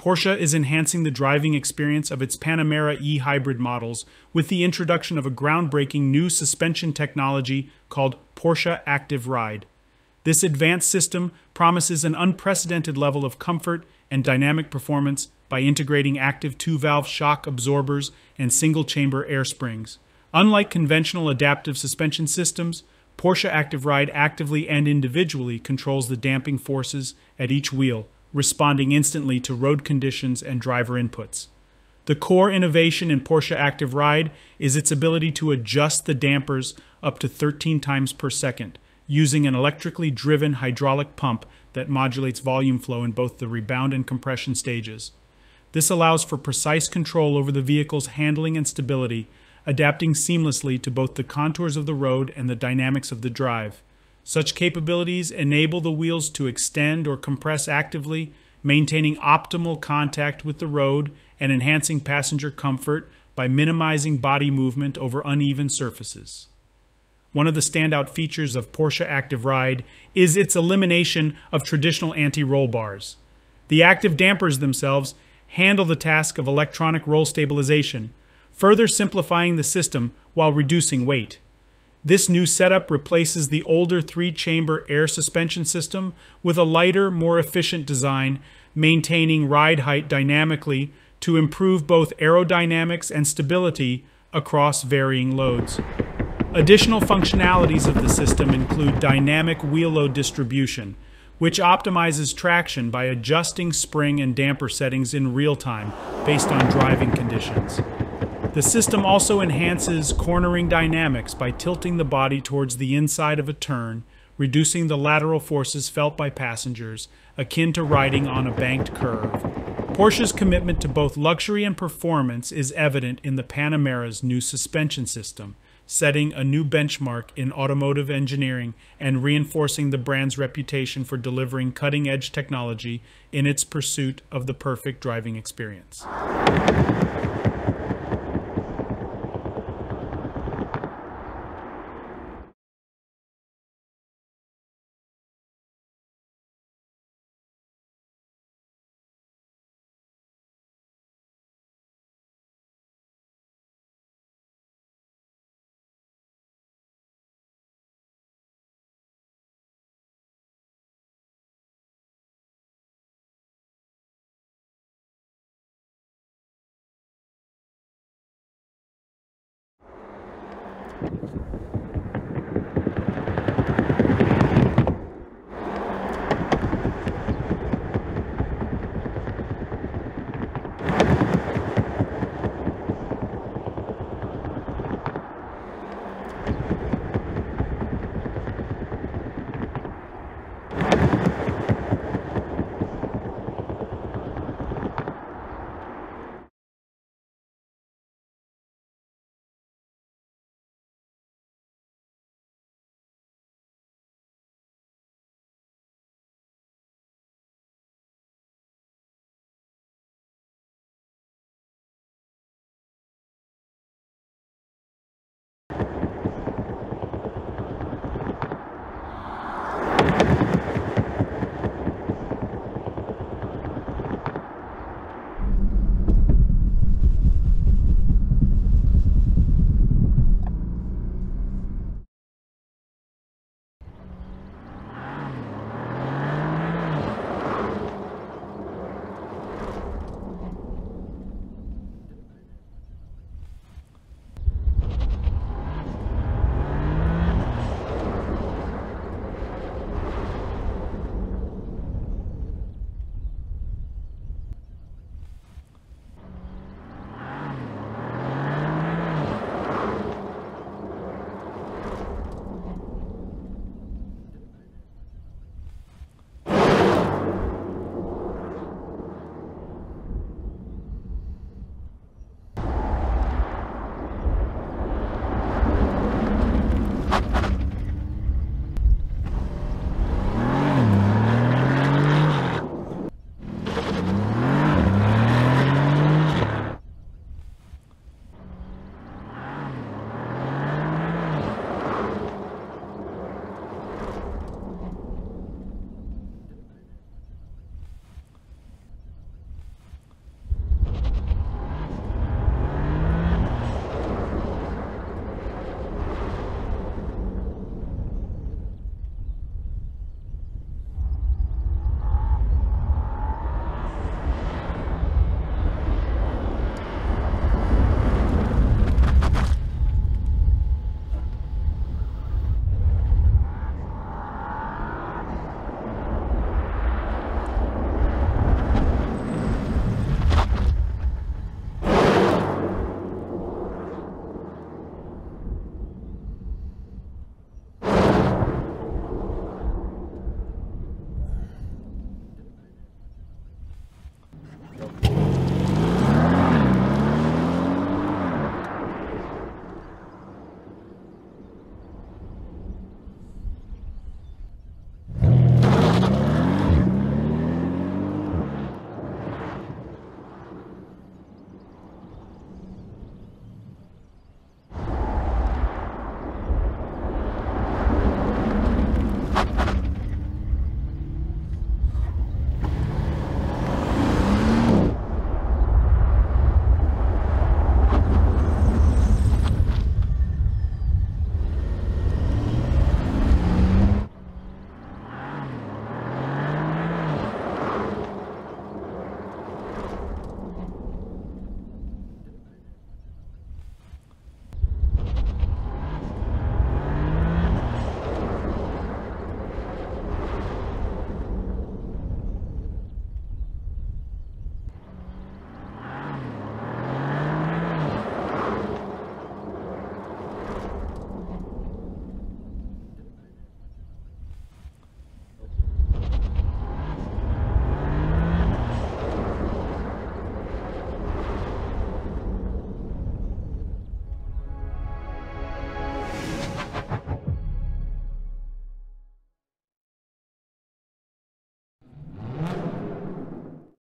Porsche is enhancing the driving experience of its Panamera e hybrid models with the introduction of a groundbreaking new suspension technology called Porsche Active Ride. This advanced system promises an unprecedented level of comfort and dynamic performance by integrating active two valve shock absorbers and single chamber air springs. Unlike conventional adaptive suspension systems, Porsche Active Ride actively and individually controls the damping forces at each wheel, responding instantly to road conditions and driver inputs. The core innovation in Porsche Active Ride is its ability to adjust the dampers up to 13 times per second, using an electrically driven hydraulic pump that modulates volume flow in both the rebound and compression stages. This allows for precise control over the vehicle's handling and stability, adapting seamlessly to both the contours of the road and the dynamics of the drive. Such capabilities enable the wheels to extend or compress actively, maintaining optimal contact with the road and enhancing passenger comfort by minimizing body movement over uneven surfaces. One of the standout features of Porsche Active Ride is its elimination of traditional anti-roll bars. The active dampers themselves handle the task of electronic roll stabilization, further simplifying the system while reducing weight. This new setup replaces the older three-chamber air suspension system with a lighter, more efficient design, maintaining ride height dynamically to improve both aerodynamics and stability across varying loads. Additional functionalities of the system include dynamic wheel load distribution, which optimizes traction by adjusting spring and damper settings in real time based on driving conditions. The system also enhances cornering dynamics by tilting the body towards the inside of a turn, reducing the lateral forces felt by passengers, akin to riding on a banked curve. Porsche's commitment to both luxury and performance is evident in the Panamera's new suspension system, setting a new benchmark in automotive engineering and reinforcing the brand's reputation for delivering cutting edge technology in its pursuit of the perfect driving experience.